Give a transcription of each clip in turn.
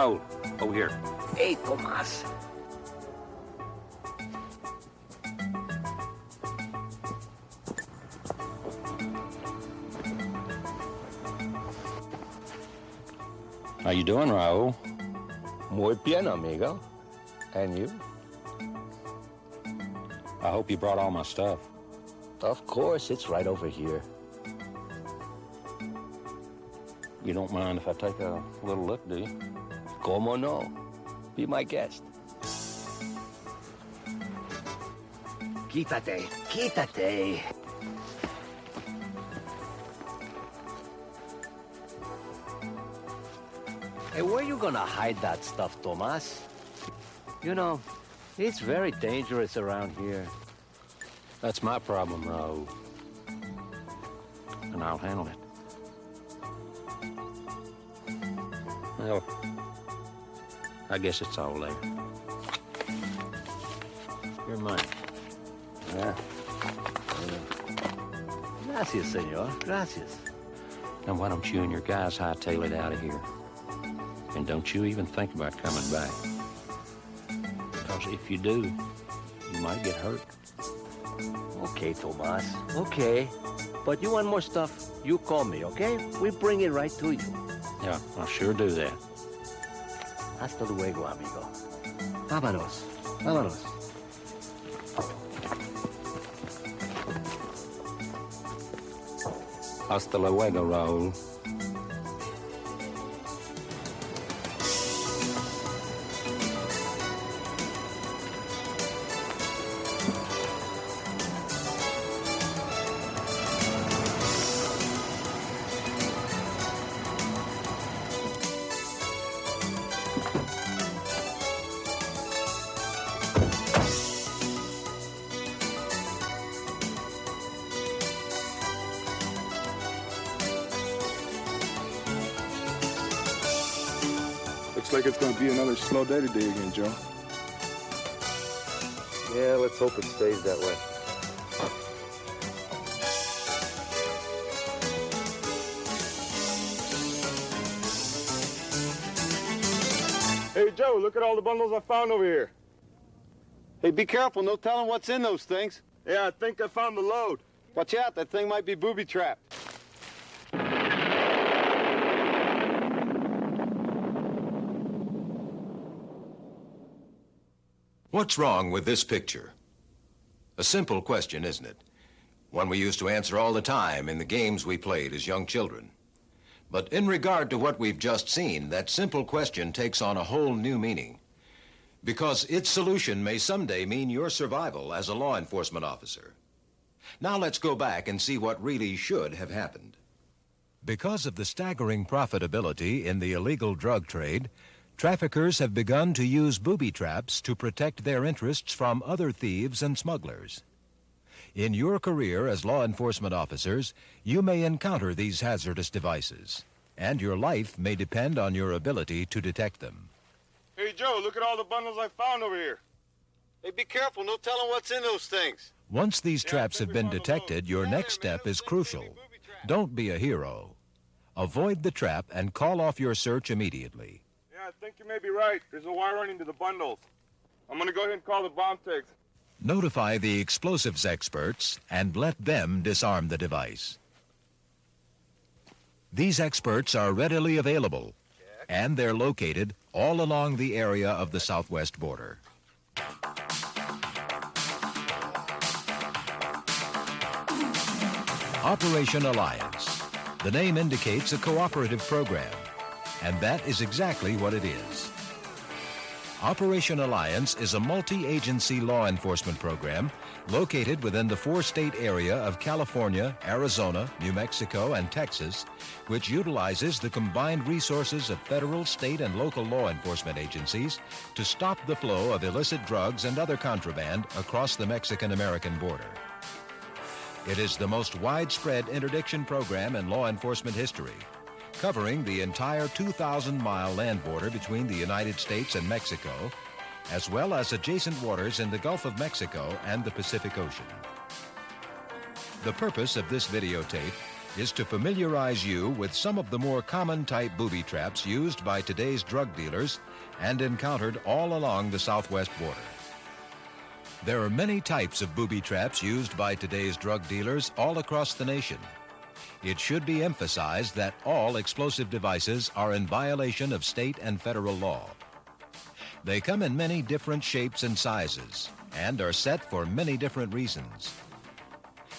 Raul, over here. Hey, Tomas. How you doing, Raul? Muy bien, amigo. And you? I hope you brought all my stuff. Of course, it's right over here. You don't mind if I take a little look, do you? Como no? Be my guest. Quítate, quítate. Hey, where are you gonna hide that stuff, Tomas? You know, it's very dangerous around here. That's my problem, Raul. And I'll handle it. Well, I guess it's all there. Your money. Yeah. Gracias, senor. Gracias. Now, why don't you and your guys hightail it out of here? And don't you even think about coming back. Because if you do, you might get hurt. Okay, Tomas. Okay. But you want more stuff, you call me, okay? We bring it right to you. Yeah, I'll sure do that. Hasta luego, amigo. Vámonos. Vámonos. Hasta luego, Raul. Looks like it's gonna be another slow day today again, Joe. Yeah, let's hope it stays that way. Hey, Joe, look at all the bundles I found over here. Hey, be careful. No telling what's in those things. Yeah, I think I found the load. Watch out. That thing might be booby What's wrong with this picture? A simple question, isn't it? One we used to answer all the time in the games we played as young children. But in regard to what we've just seen, that simple question takes on a whole new meaning. Because its solution may someday mean your survival as a law enforcement officer. Now let's go back and see what really should have happened. Because of the staggering profitability in the illegal drug trade, traffickers have begun to use booby traps to protect their interests from other thieves and smugglers. In your career as law enforcement officers, you may encounter these hazardous devices, and your life may depend on your ability to detect them. Hey, Joe, look at all the bundles I found over here. Hey, be careful. No telling what's in those things. Once these Yeah, traps have been detected, your Yeah, next man, step is crucial. may be booby trapped. Don't be a hero. Avoid the trap and call off your search immediately. I think you may be right. There's a wire running to the bundles. I'm gonna go ahead and call the bomb techs. Notify the explosives experts and let them disarm the device. These experts are readily available, and they're located all along the area of the southwest border. Operation Alliance. The name indicates a cooperative program, and that is exactly what it is. Operation Alliance is a multi-agency law enforcement program located within the four-state area of California, Arizona, New Mexico, and Texas, which utilizes the combined resources of federal, state, and local law enforcement agencies to stop the flow of illicit drugs and other contraband across the Mexican-American border. It is the most widespread interdiction program in law enforcement history, covering the entire 2,000-mile land border between the United States and Mexico, as well as adjacent waters in the Gulf of Mexico and the Pacific Ocean. The purpose of this videotape is to familiarize you with some of the more common type booby traps used by today's drug dealers and encountered all along the southwest border. There are many types of booby traps used by today's drug dealers all across the nation. It should be emphasized that all explosive devices are in violation of state and federal law. They come in many different shapes and sizes and are set for many different reasons.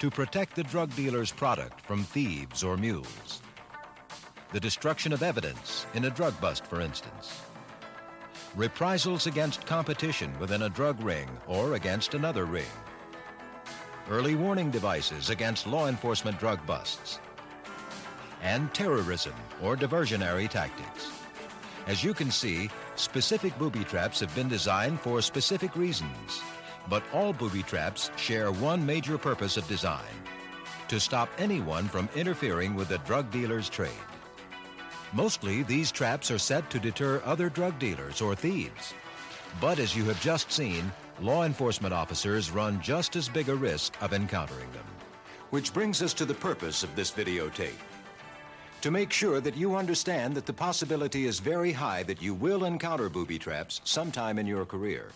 To protect the drug dealer's product from thieves or mules. The destruction of evidence in a drug bust, for instance. Reprisals against competition within a drug ring or against another ring. Early warning devices against law enforcement drug busts. And terrorism or diversionary tactics. As you can see, specific booby traps have been designed for specific reasons. But all booby traps share one major purpose of design to stop anyone from interfering with the drug dealer's trade. Mostly, these traps are set to deter other drug dealers or thieves. But as you have just seen, law enforcement officers run just as big a risk of encountering them. Which brings us to the purpose of this videotape. To make sure that you understand that the possibility is very high that you will encounter booby traps sometime in your career.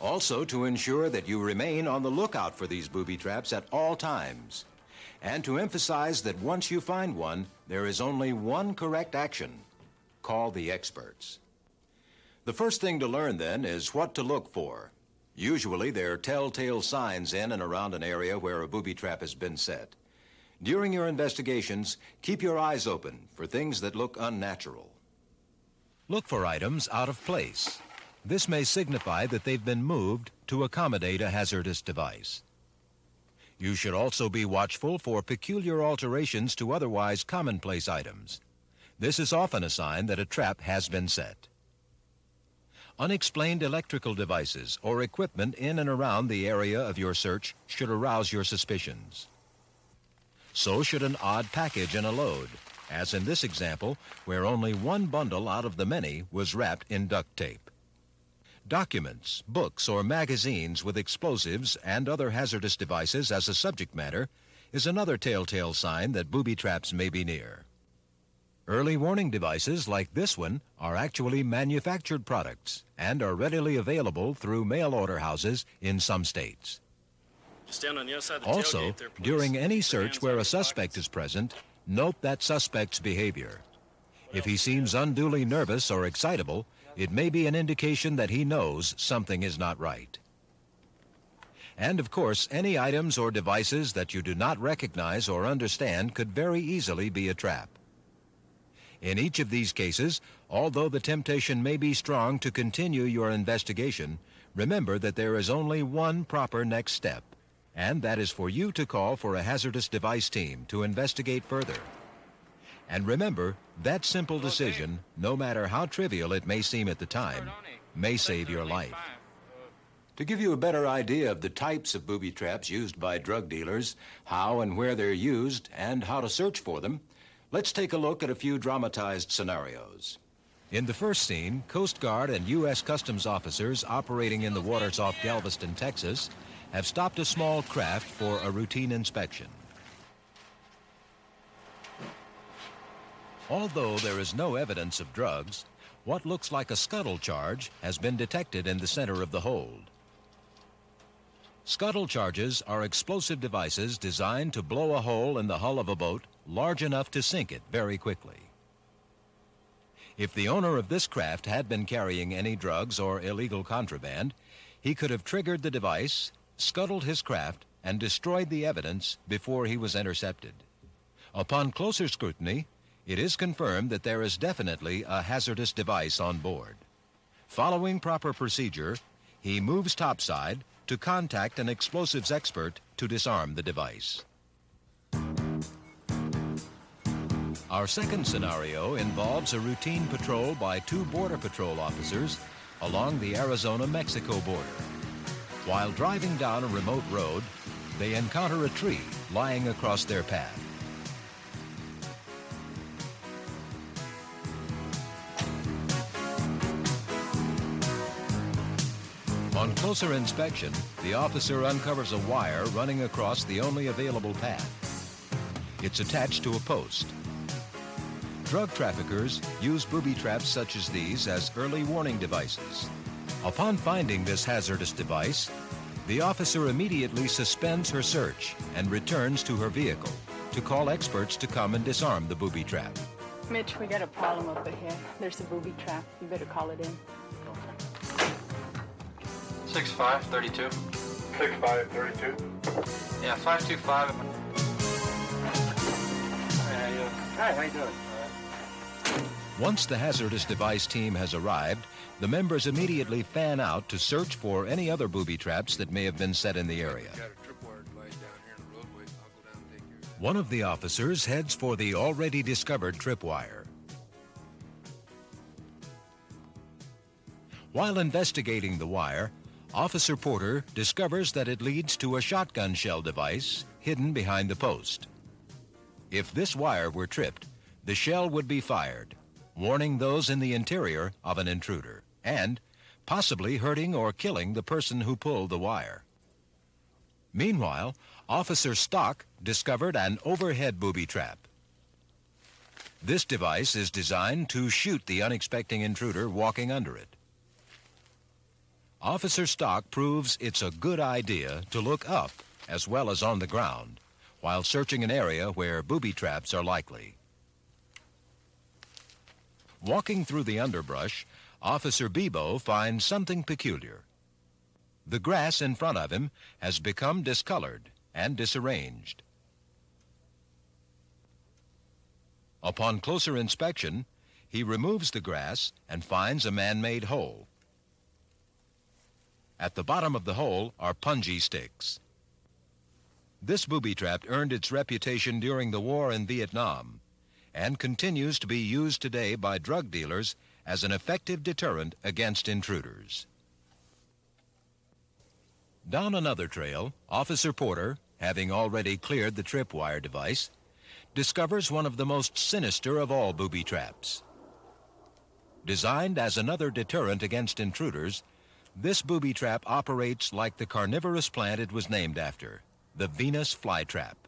Also to ensure that you remain on the lookout for these booby traps at all times. And to emphasize that once you find one, there is only one correct action. Call the experts. The first thing to learn then is what to look for. Usually there are telltale signs in and around an area where a booby trap has been set. During your investigations, keep your eyes open for things that look unnatural. Look for items out of place. This may signify that they've been moved to accommodate a hazardous device. You should also be watchful for peculiar alterations to otherwise commonplace items. This is often a sign that a trap has been set. Unexplained electrical devices or equipment in and around the area of your search should arouse your suspicions. So should an odd package in a load, as in this example, where only one bundle out of the many was wrapped in duct tape. Documents, books, or magazines with explosives and other hazardous devices as a subject matter is another telltale sign that booby traps may be near. Early warning devices like this one are actually manufactured products and are readily available through mail order houses in some states. Also, during any search where a suspect is present, note that suspect's behavior. If he seems unduly nervous or excitable, it may be an indication that he knows something is not right. And of course, any items or devices that you do not recognize or understand could very easily be a trap. In each of these cases, although the temptation may be strong to continue your investigation, remember that there is only one proper next step, and that is for you to call for a hazardous device team to investigate further. And remember, that simple decision, no matter how trivial it may seem at the time, may save your life. To give you a better idea of the types of booby traps used by drug dealers, how and where they're used, and how to search for them, let's take a look at a few dramatized scenarios. In the first scene, Coast Guard and U.S. Customs officers operating in the waters off Galveston, Texas, have stopped a small craft for a routine inspection. Although there is no evidence of drugs, what looks like a scuttle charge has been detected in the center of the hold. Scuttle charges are explosive devices designed to blow a hole in the hull of a boat large enough to sink it very quickly. If the owner of this craft had been carrying any drugs or illegal contraband, he could have triggered the device, scuttled his craft, and destroyed the evidence before he was intercepted. Upon closer scrutiny, it is confirmed that there is definitely a hazardous device on board. Following proper procedure, he moves topside to contact an explosives expert to disarm the device. Our second scenario involves a routine patrol by two Border Patrol officers along the Arizona-Mexico border. While driving down a remote road, they encounter a tree lying across their path. On closer inspection, the officer uncovers a wire running across the only available path. It's attached to a post. Drug traffickers use booby traps such as these as early warning devices. Upon finding this hazardous device, the officer immediately suspends her search and returns to her vehicle to call experts to come and disarm the booby trap. Mitch, we got a problem up ahead. There's a booby trap. You better call it in. Six five thirty-two. Six five thirty-two. Yeah, five two five. Hi, how you doing? Once the hazardous device team has arrived, the members immediately fan out to search for any other booby traps that may have been set in the area. One of the officers heads for the already discovered tripwire. While investigating the wire, Officer Porter discovers that it leads to a shotgun shell device hidden behind the post. If this wire were tripped, the shell would be fired, warning those in the interior of an intruder, and possibly hurting or killing the person who pulled the wire. Meanwhile, Officer Stock discovered an overhead booby trap. This device is designed to shoot the unexpected intruder walking under it. Officer Stock proves it's a good idea to look up as well as on the ground while searching an area where booby traps are likely. Walking through the underbrush, Officer Bebo finds something peculiar. The grass in front of him has become discolored and disarranged. Upon closer inspection, he removes the grass and finds a man-made hole. At the bottom of the hole are punji sticks. This booby trap earned its reputation during the war in Vietnam and continues to be used today by drug dealers as an effective deterrent against intruders. Down another trail, Officer Porter, having already cleared the tripwire device, discovers one of the most sinister of all booby traps. Designed as another deterrent against intruders, this booby trap operates like the carnivorous plant it was named after, the Venus flytrap.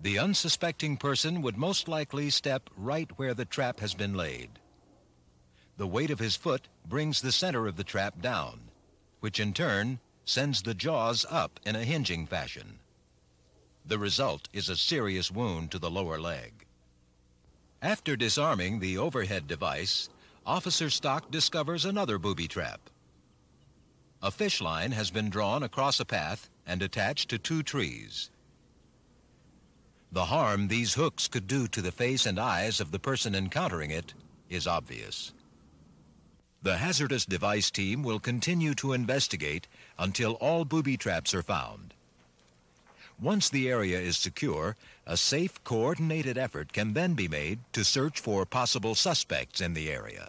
The unsuspecting person would most likely step right where the trap has been laid. The weight of his foot brings the center of the trap down, which in turn sends the jaws up in a hinging fashion. The result is a serious wound to the lower leg. After disarming the overhead device, Officer Stock discovers another booby trap. A fish line has been drawn across a path and attached to two trees. The harm these hooks could do to the face and eyes of the person encountering it is obvious. The hazardous device team will continue to investigate until all booby traps are found. Once the area is secure, a safe, coordinated effort can then be made to search for possible suspects in the area.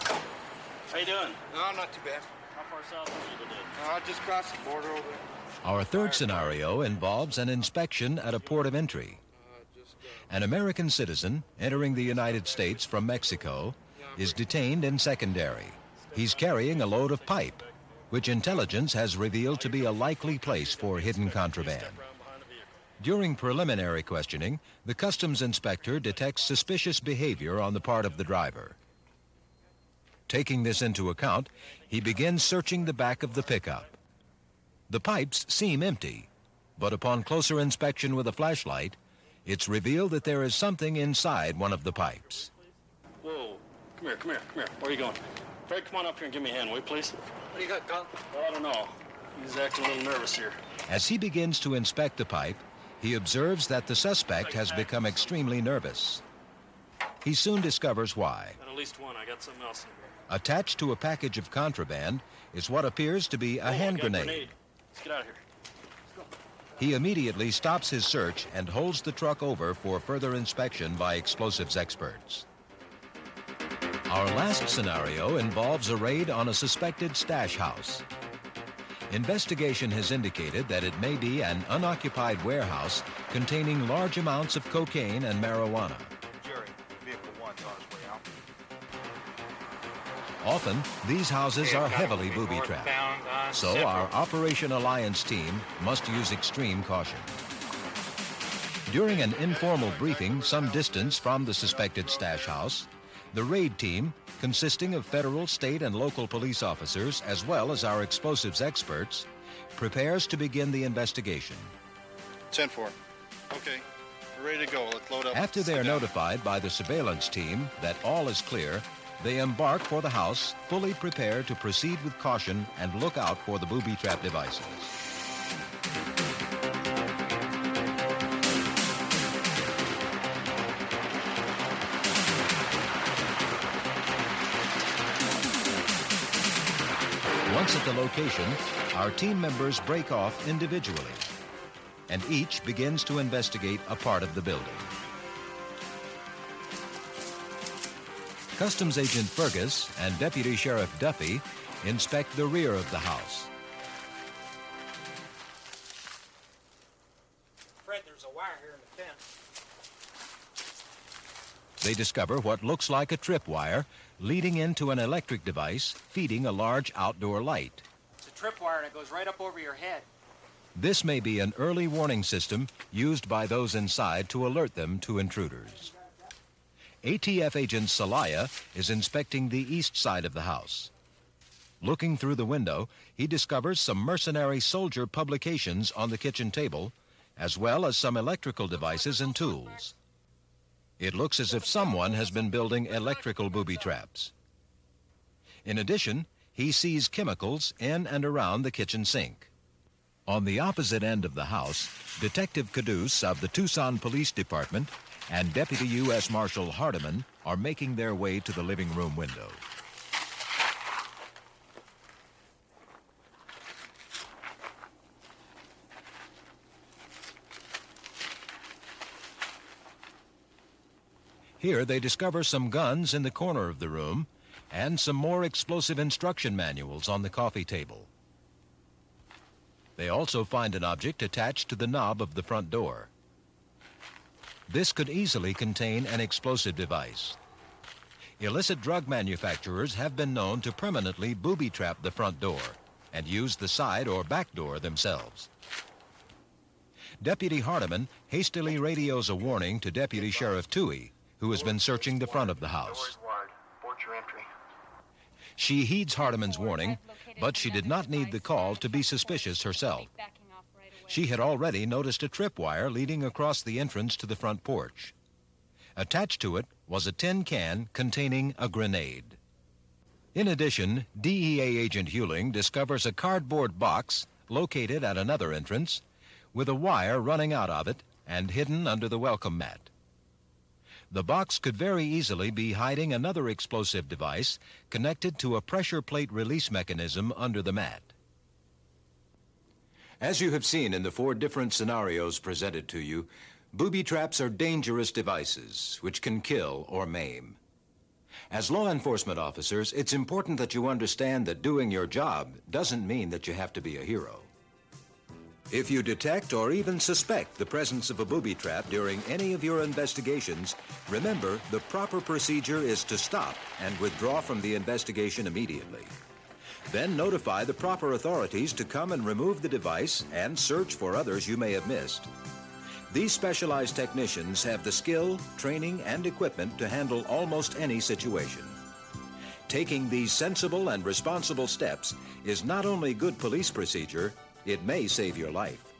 How you doing? No, not too bad. How far south is you today? No, I just crossed the border over there. Our third scenario involves an inspection at a port of entry. An American citizen entering the United States from Mexico is detained in secondary. He's carrying a load of pipe, which intelligence has revealed to be a likely place for hidden contraband. During preliminary questioning, the customs inspector detects suspicious behavior on the part of the driver. Taking this into account, he begins searching the back of the pickup. The pipes seem empty, but upon closer inspection with a flashlight, it's revealed that there is something inside one of the pipes. Whoa. Come here, come here, come here. Where are you going? Fred, come on up here and give me a hand, will you, please? What do you got, Con? Well, I don't know. He's acting a little nervous here. As he begins to inspect the pipe, he observes that the suspect has become extremely nervous. He soon discovers why. Got at least one. I got something else in here. Attached to a package of contraband is what appears to be a Oh, hand got grenade. Let's get out of here. He immediately stops his search and holds the truck over for further inspection by explosives experts. Our last scenario involves a raid on a suspected stash house. Investigation has indicated that it may be an unoccupied warehouse containing large amounts of cocaine and marijuana. Often, these houses are heavily booby trapped. So our Operation Alliance team must use extreme caution. During an informal briefing some distance from the suspected stash house, the raid team, consisting of federal, state, and local police officers, as well as our explosives experts, prepares to begin the investigation. 10 4. Okay. We're ready to go. Let's load up. After they're notified by the surveillance team that all is clear, they embark for the house, fully prepared to proceed with caution and look out for the booby trap devices. Once at the location, our team members break off individually, and each begins to investigate a part of the building. Customs Agent Fergus and Deputy Sheriff Duffy inspect the rear of the house. Fred, there's a wire here in the fence. They discover what looks like a tripwire leading into an electric device feeding a large outdoor light. It's a tripwire and it goes right up over your head. This may be an early warning system used by those inside to alert them to intruders. ATF agent Salaya is inspecting the east side of the house. Looking through the window, he discovers some mercenary soldier publications on the kitchen table, as well as some electrical devices and tools. It looks as if someone has been building electrical booby traps. In addition, he sees chemicals in and around the kitchen sink. On the opposite end of the house, Detective Caduce of the Tucson Police Department and Deputy U.S. Marshal Hardiman are making their way to the living room window. Here they discover some guns in the corner of the room and some more explosive instruction manuals on the coffee table. They also find an object attached to the knob of the front door. This could easily contain an explosive device. Illicit drug manufacturers have been known to permanently booby trap the front door and use the side or back door themselves. Deputy Hardiman hastily radios a warning to Deputy Sheriff Toohey, who has been searching the front of the house. She heeds Hardiman's warning, but she did not need the call to be suspicious herself. She had already noticed a tripwire leading across the entrance to the front porch. Attached to it was a tin can containing a grenade. In addition, DEA agent Hewling discovers a cardboard box located at another entrance with a wire running out of it and hidden under the welcome mat. The box could very easily be hiding another explosive device connected to a pressure plate release mechanism under the mat. As you have seen in the four different scenarios presented to you, booby traps are dangerous devices which can kill or maim. As law enforcement officers, it's important that you understand that doing your job doesn't mean that you have to be a hero. If you detect or even suspect the presence of a booby trap during any of your investigations, remember the proper procedure is to stop and withdraw from the investigation immediately. Then notify the proper authorities to come and remove the device and search for others you may have missed. These specialized technicians have the skill, training, and equipment to handle almost any situation. Taking these sensible and responsible steps is not only good police procedure, it may save your life.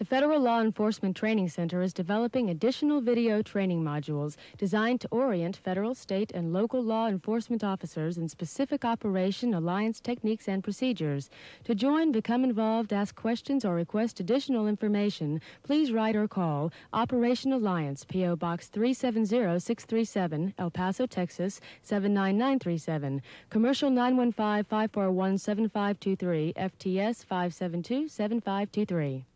The Federal Law Enforcement Training Center is developing additional video training modules designed to orient federal, state, and local law enforcement officers in specific operation, alliance techniques, and procedures. To join, become involved, ask questions, or request additional information, please write or call Operation Alliance, P.O. Box 370637, El Paso, Texas 79937. Commercial 915 541 7523, FTS 572 7523.